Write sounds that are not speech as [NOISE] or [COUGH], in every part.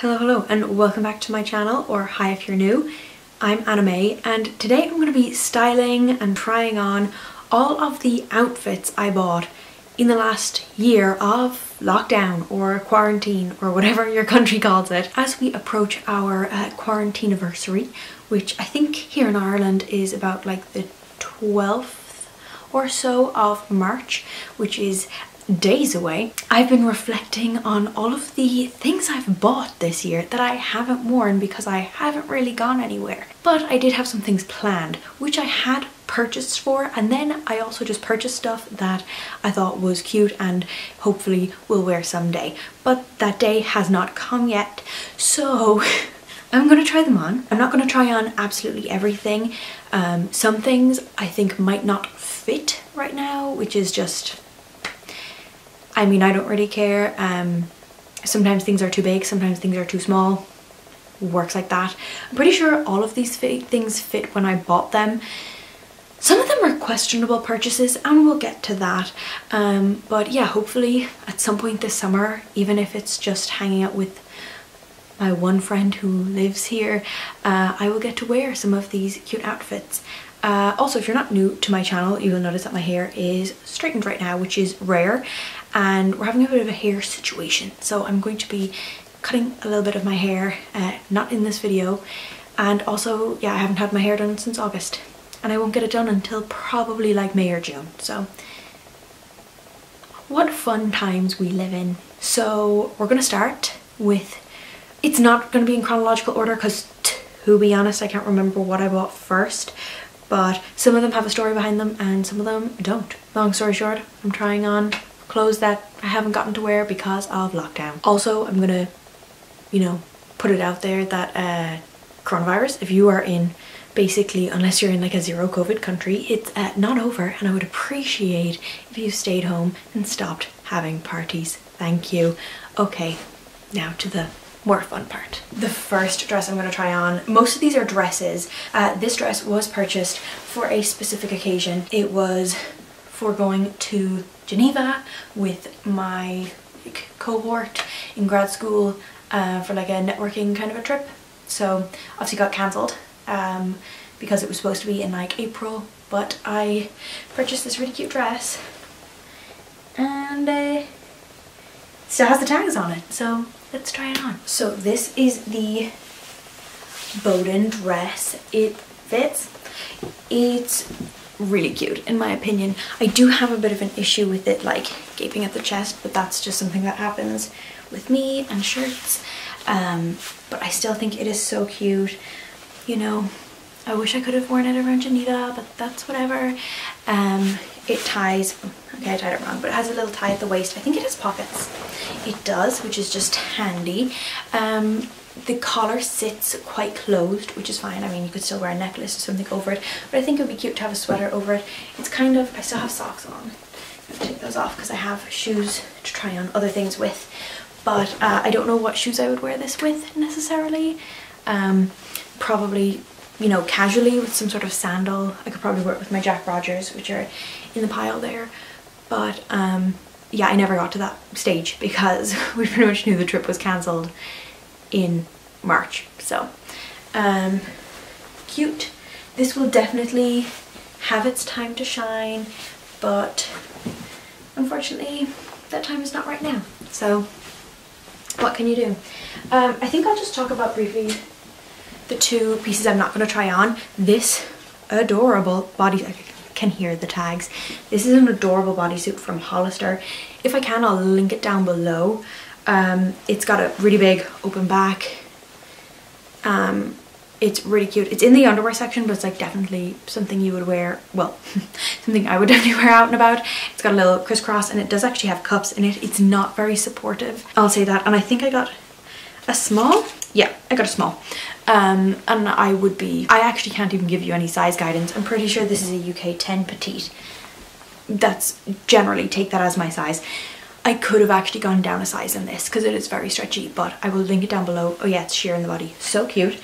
Hello, hello, and welcome back to my channel, or hi if you're new. I'm Mae, and today I'm going to be styling and trying on all of the outfits I bought in the last year of lockdown or quarantine or whatever your country calls it as we approach our uh, quarantine anniversary which I think here in Ireland is about like the 12th or so of March which is days away, I've been reflecting on all of the things I've bought this year that I haven't worn because I haven't really gone anywhere. But I did have some things planned, which I had purchased for and then I also just purchased stuff that I thought was cute and hopefully will wear someday. But that day has not come yet, so [LAUGHS] I'm to try them on. I'm not to try on absolutely everything. Um, some things I think might not fit right now, which is just I mean, I don't really care. Um, sometimes things are too big, sometimes things are too small. Works like that. I'm pretty sure all of these things fit when I bought them. Some of them are questionable purchases and we'll get to that. Um, but yeah, hopefully at some point this summer, even if it's just hanging out with my one friend who lives here, uh, I will get to wear some of these cute outfits. Uh, also, if you're not new to my channel, you will notice that my hair is straightened right now, which is rare and we're having a bit of a hair situation. So I'm going to be cutting a little bit of my hair uh, not in this video. And also yeah I haven't had my hair done since August. And I won't get it done until probably like May or June. So what fun times we live in. So we're gonna start with it's not to be in chronological order because to be honest I can't remember what I bought first. But some of them have a story behind them and some of them don't. Long story short, I'm trying on clothes that I haven't gotten to wear because of lockdown. Also, I'm gonna, you know, put it out there that uh, coronavirus, if you are in basically, unless you're in like a zero COVID country, it's uh, not over and I would appreciate if you stayed home and stopped having parties. Thank you. Okay, now to the more fun part. The first dress I'm going to try on, most of these are dresses. Uh, this dress was purchased for a specific occasion. It was for going to Geneva with my like, cohort in grad school uh, for like a networking kind of a trip. So obviously got cancelled um, because it was supposed to be in like April but I purchased this really cute dress and uh, still has the tags on it so let's try it on. So this is the Boden dress. It fits. It's really cute in my opinion. I do have a bit of an issue with it like gaping at the chest but that's just something that happens with me and shirts. Um, but I still think it is so cute. You know I wish I could have worn it around Geneva but that's whatever. Um, it ties okay I tied it wrong but it has a little tie at the waist. I think it has pockets. It does which is just handy. Um, the collar sits quite closed which is fine. I mean you could still wear a necklace or something over it but I think it would be cute to have a sweater over it. It's kind of I still have socks on. I have to take those off because I have shoes to try on other things with but uh, I don't know what shoes I would wear this with necessarily. Um, probably you know casually with some sort of sandal. I could probably wear it with my Jack Rogers which are in the pile there but um, yeah I never got to that stage because [LAUGHS] we pretty much knew the trip was cancelled in March. So um, cute. This will definitely have its time to shine, but unfortunately that time is not right now. So what can you do? Um, I think I'll just talk about briefly the two pieces I'm not going to try on. This adorable body, I can hear the tags. This is an adorable bodysuit from Hollister. If I can, I'll link it down below. Um, it's got a really big open back. Um, it's really cute. It's in the underwear section, but it's like definitely something you would wear, well, [LAUGHS] something I would [LAUGHS] definitely wear out and about. It's got a little crisscross and it does actually have cups in it. It's not very supportive. I'll say that. And I think I got a small. Yeah, I got a small. Um, and I would be, I actually can't even give you any size guidance. I'm pretty sure this is a UK 10 petite. That's generally, take that as my size. I could have actually gone down a size in this because it is very stretchy, but I will link it down below. Oh yeah, it's sheer in the body. So cute.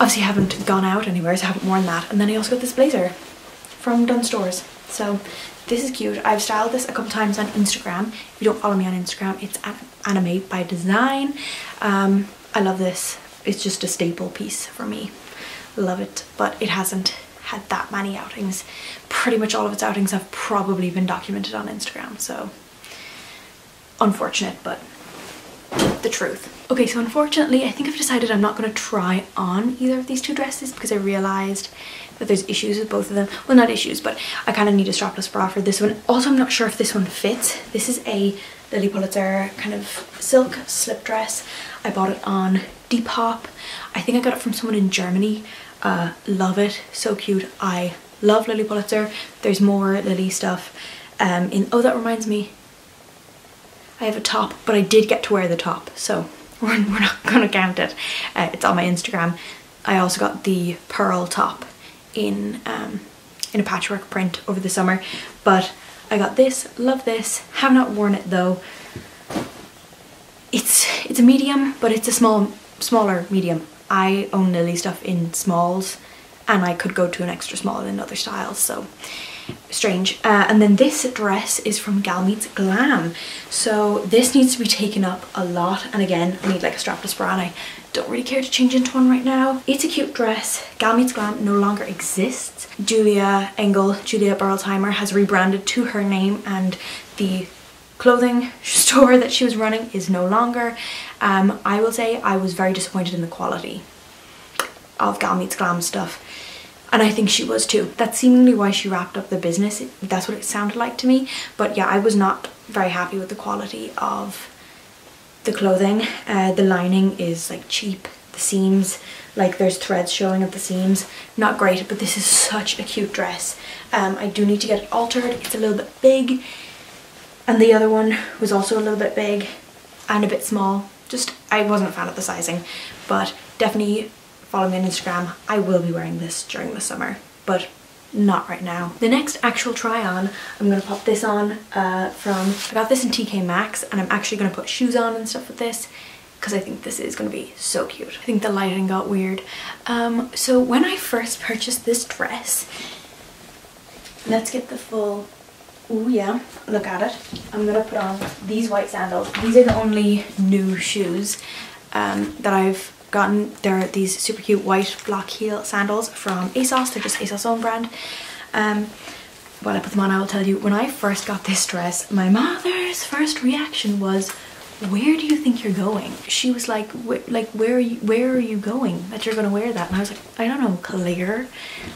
Obviously I haven't gone out anywhere, so I haven't worn that. And then I also got this blazer from Dunnes Stores. So this is cute. I've styled this a couple times on Instagram. If you don't follow me on Instagram, it's AnnaMae by Design. Um, I love this. It's just a staple piece for me. Love it, but it hasn't had that many outings. Pretty much all of its outings have probably been documented on Instagram, so unfortunate, but the truth. Okay, so unfortunately, I think I've decided I'm not going to try on either of these two dresses because I realised that there's issues with both of them. Well, not issues, but I kind of need a strapless bra for this one. Also, I'm not sure if this one fits. This is a Lilly Pulitzer kind of silk slip dress. I bought it on Depop. I think I got it from someone in Germany. Uh, love it, so cute. I love Lilly Pulitzer. There's more Lilly stuff. Um, in oh, that reminds me. I have a top, but I did get to wear the top, so [LAUGHS] we're, we're not gonna count it. Uh, it's on my Instagram. I also got the pearl top in um, in a patchwork print over the summer, but I got this, love this, have not worn it though. It's it's a medium, but it's a small, smaller medium. I own Lilly stuff in smalls and I could go to an extra small in other styles, so strange. Uh, and then this dress is from Gal Meets Glam. So this needs to be taken up a lot. And again, I need like a strapless bra and I don't really care to change into one right now. It's a cute dress. Gal Meets Glam no longer exists. Julia Engel, Julia Berolzheimer has rebranded to her name and the clothing [LAUGHS] store that she was running is no longer. Um, I will say I was very disappointed in the quality of Gal Meets Glam stuff and I think she was too. That's seemingly why she wrapped up the business. That's what it sounded like to me. But yeah, I was not very happy with the quality of the clothing. Uh, the lining is like cheap. The seams, like there's threads showing at the seams. Not great, but this is such a cute dress. Um, I do need to get it altered. It's a little bit big. And the other one was also a little bit big and a bit small. Just, I wasn't a fan of the sizing, but definitely follow me on Instagram, I will be wearing this during the summer, but not right now. The next actual try on, I'm gonna pop this on uh, from, I got this in TK Maxx and I'm actually gonna put shoes on and stuff with this because I think this is gonna be so cute. I think the lighting got weird. Um, so when I first purchased this dress, let's get the full, oh yeah, look at it. I'm gonna put on these white sandals. These are the only new shoes um, that I've gotten. They're these super cute white block heel sandals from ASOS. They're just ASOS own brand. Um, while I put them on, I will tell you, when I first got this dress, my mother's first reaction was, where do you think you're going? She was like, like where are you, where are you going that you're gonna wear that? And I was like, I don't know, Claire,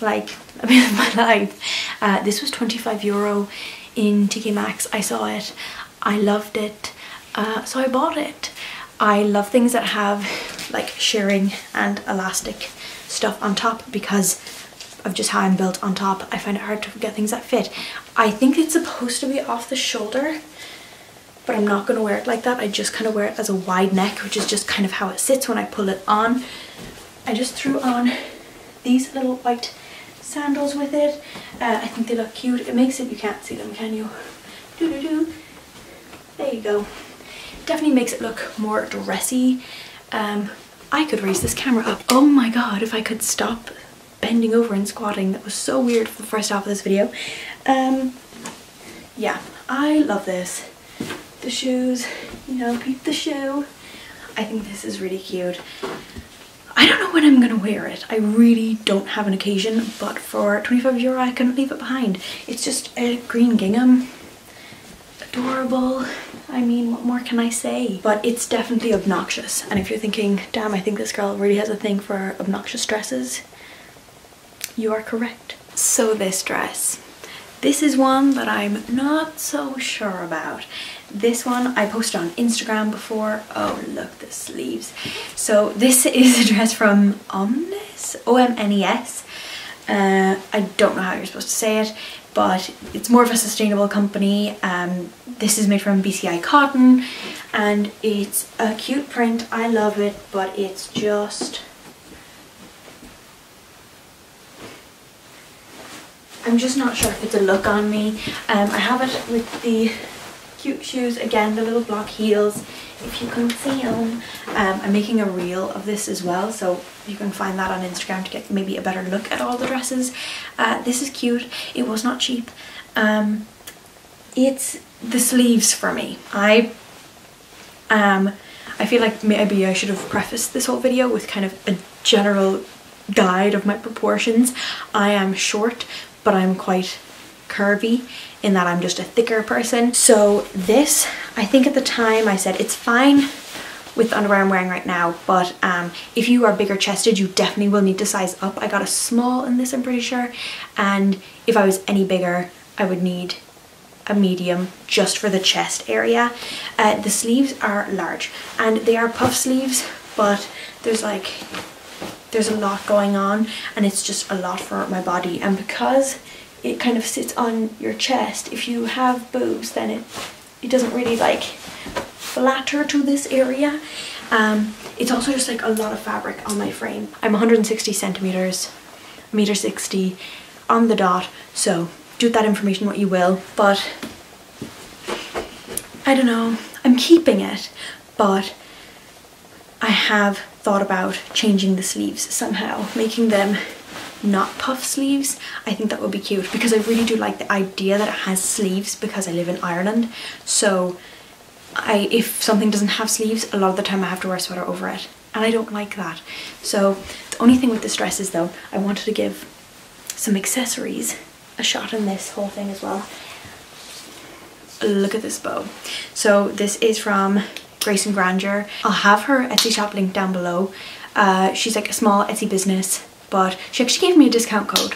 like, [LAUGHS] I mean, my life. Uh, this was 25 euro in TK Maxx. I saw it, I loved it, uh, so I bought it. I love things that have like shearing and elastic stuff on top because of just how I'm built on top. I find it hard to get things that fit. I think it's supposed to be off the shoulder, but I'm not gonna wear it like that. I just kind of wear it as a wide neck, which is just kind of how it sits when I pull it on. I just threw on these little white sandals with it. Uh, I think they look cute. It makes it, you can't see them, can you? Doo -doo -doo. There you go definitely makes it look more dressy. Um, I could raise this camera up. Oh my god, if I could stop bending over and squatting. That was so weird for the first half of this video. Um, yeah, I love this. The shoes, you know, peep the shoe. I think this is really cute. I don't know when I'm gonna wear it. I really don't have an occasion, but for 25 euro I couldn't leave it behind. It's just a green gingham. Adorable. I mean, what more can I say? But it's definitely obnoxious. And if you're thinking, damn, I think this girl really has a thing for obnoxious dresses, you are correct. So this dress. This is one that I'm not so sure about. This one I posted on Instagram before. Oh, look, the sleeves. So this [LAUGHS] is a dress from Omnes, O-M-N-E-S. Uh, I don't know how you're supposed to say it but it's more of a sustainable company. Um, this is made from BCI cotton and it's a cute print. I love it, but it's just... I'm just not sure if it's a look on me. Um, I have it with the cute shoes, again, the little block heels. If you can see them. Um, I'm making a reel of this as well, so you can find that on Instagram to get maybe a better look at all the dresses. Uh, this is cute. It was not cheap. Um, it's the sleeves for me. I um, I feel like maybe I should have prefaced this whole video with kind of a general guide of my proportions. I am short, but I'm quite curvy in that I'm just a thicker person. So this, I think at the time I said it's fine with the underwear I'm wearing right now, but um, if you are bigger chested, you definitely will need to size up. I got a small in this, I'm pretty sure. And if I was any bigger, I would need a medium just for the chest area. Uh, the sleeves are large and they are puff sleeves, but there's like, there's a lot going on and it's just a lot for my body. And because it kind of sits on your chest. If you have boobs, then it, it doesn't really like flatter to this area. Um, it's also just like a lot of fabric on my frame. I'm 160 centimeters, meter 60 on the dot. So do that information what you will, but I don't know, I'm keeping it, but I have thought about changing the sleeves somehow, making them not puff sleeves I think that would be cute because I really do like the idea that it has sleeves because I live in Ireland. So I if something doesn't have sleeves a lot of the time I have to wear a sweater over it and I don't like that. So the only thing with this dress is though I wanted to give some accessories a shot in this whole thing as well. Look at this bow. So this is from Grace and Grandeur. I'll have her Etsy shop link down below. Uh, she's like a small Etsy business but she actually gave me a discount code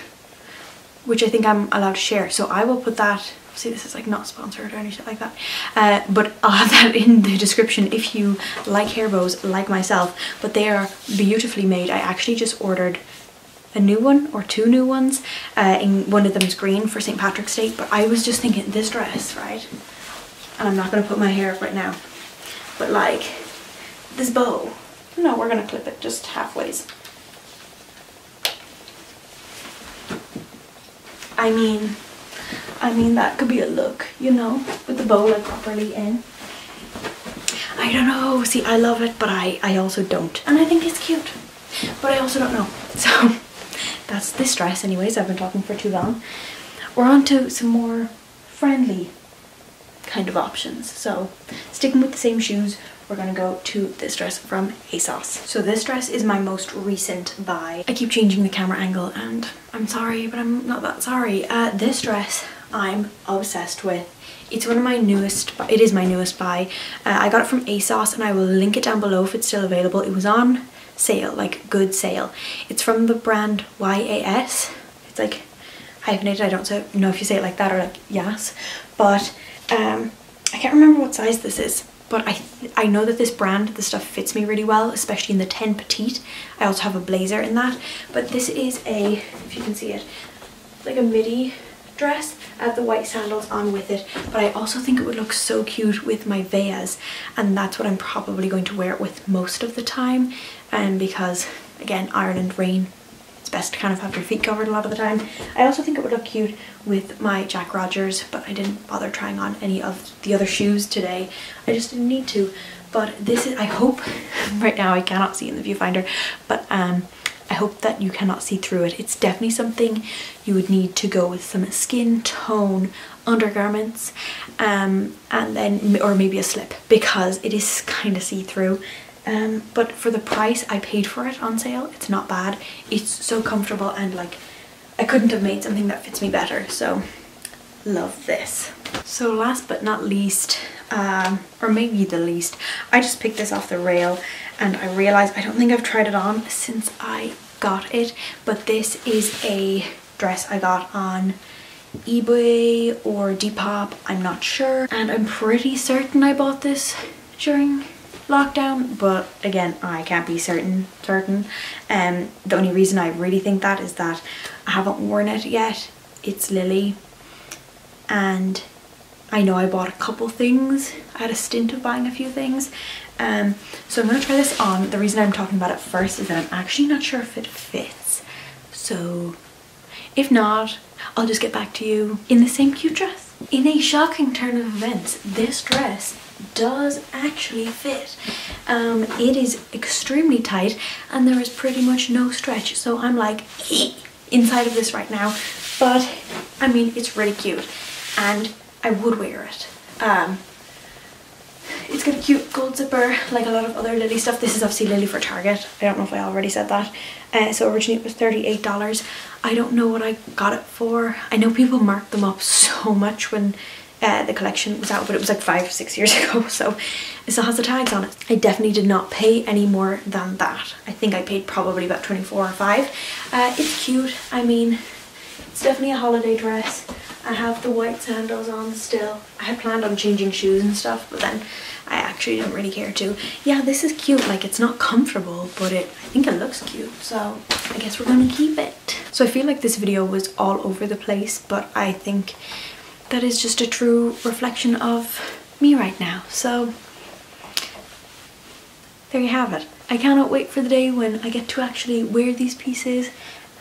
which I think I'm allowed to share. So I will put that see this is like not sponsored or anything like that uh, but [LAUGHS] I'll have that in the description if you like hair bows like myself but they are beautifully made. I actually just ordered a new one or two new ones uh, and one of them is green for St. Patrick's Day but I was just thinking this dress right? And I'm not to put my hair up right now but like this bow no we're gonna clip it just halfways I mean, I mean that could be a look, you know, with the bow like properly in. I don't know, see I love it but I, I also don't. And I think it's cute, but I also don't know. [LAUGHS] So that's this dress anyways, I've been talking for too long. We're on to some more friendly kind of options. So sticking with the same shoes, we're gonna go to this dress from ASOS. So this dress is my most recent buy. I keep changing the camera angle and I'm sorry, but I'm not that sorry. Uh, this dress I'm obsessed with. It's one of my newest, it is my newest buy. Uh, I got it from ASOS and I will link it down below if it's still available. It was on sale, like good sale. It's from the brand YAS. It's like hyphenated, I don't know if you say it like that or like yes, but um, I can't remember what size this is but I, I know that this brand, the stuff fits me really well, especially in the 10 Petite. I also have a blazer in that, but this is a, if you can see it, like a midi dress. I have the white sandals on with it, but I also think it would look so cute with my Vejas, and that's what I'm probably going to wear it with most of the time, and because, again, Ireland rain best to kind of have your feet covered a lot of the time. I also think it would look cute with my Jack Rogers, but I didn't bother trying on any of the other shoes today. I just didn't need to. But this is, I hope, [LAUGHS] right now I cannot see in the viewfinder, but um, I hope that you cannot see through it. It's definitely something you would need to go with some skin tone undergarments um, and then, or maybe a slip because it is kind of see-through um, but for the price I paid for it on sale, it's not bad. It's so comfortable and like I couldn't have made something that fits me better. So love this. So last but not least, um, or maybe the least, I just picked this off the rail and I realized I don't think I've tried it on since I got it. But this is a dress I got on eBay or Depop, I'm not sure. And I'm pretty certain I bought this during lockdown but again I can't be certain certain. Um the only reason I really think that is that I haven't worn it yet. It's Lilly. And I know I bought a couple things. I had a stint of buying a few things. Um so I'm gonna try this on. The reason I'm talking about it first is that I'm actually not sure if it fits. So if not I'll just get back to you in the same cute dress in a shocking turn of events, this dress does actually fit. Um, it is extremely tight and there is pretty much no stretch. So I'm like inside of this right now. But I mean, it's really cute and I would wear it. Um, it's got a cute gold zipper like a lot of other Lilly stuff. This is obviously Lilly for Target. I don't know if I already said that. Uh, so originally it was $38. I don't know what I got it for. I know people marked them up [LAUGHS] so much when uh, the collection was out but it was like five six years [LAUGHS] ago so it still has the tags on it I definitely did not pay any more than that I think I paid probably about 24 or 5 uh, it's cute I mean it's definitely a holiday dress I have the white sandals on still I had planned on changing shoes and stuff but then I actually didn't really care to yeah this is cute like it's not comfortable but it I think it looks cute so I guess we're gonna keep it so I feel like this video was all over the place but I think that is just a true reflection of me right now. So there you have it. I cannot wait for the day when I get to actually wear these pieces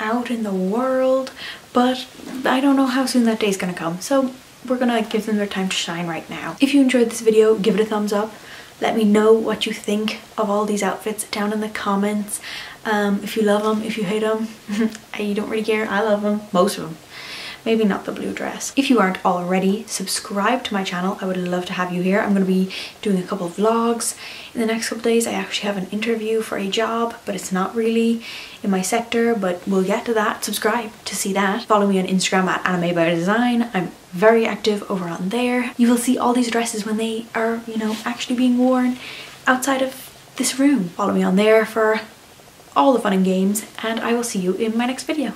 out in the world, but I don't know how soon that day is gonna come. So we're gonna give them their time to shine right now. If you enjoyed this video, give it a thumbs up. Let me know what you think of all these outfits down in the comments. Um, if you love them, if you hate them, [LAUGHS] I don't really care. I love them, most of them maybe not the blue dress. If you aren't already, subscribe to my channel. I would love to have you here. I'm going to be doing a couple of vlogs. In the next couple days, I actually have an interview for a job, but it's not really in my sector, but we'll get to that. Subscribe to see that. Follow me on Instagram at AnnaMae by Design. I'm very active over on there. You will see all these dresses when they are, you know, actually being worn outside of this room. Follow me on there for all the fun and games, and I will see you in my next video.